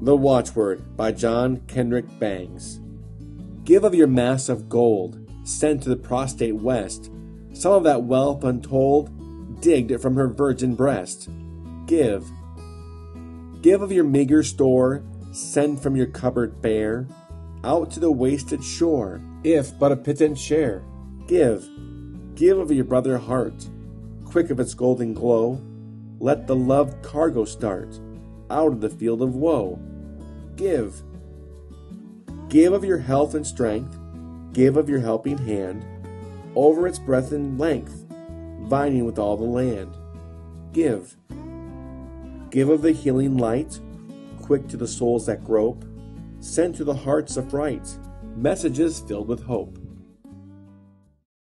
The Watchword by John Kendrick Bangs. Give of your mass of gold, sent to the prostate West, some of that wealth untold, digged from her virgin breast. Give. Give of your meager store, sent from your cupboard bare, out to the wasted shore, if but a pittance share. Give. Give of your brother heart, quick of its golden glow, let the loved cargo start out of the field of woe. Give. Give of your health and strength, give of your helping hand, over its breadth and length, vining with all the land. Give. Give of the healing light, quick to the souls that grope, send to the hearts affright, messages filled with hope.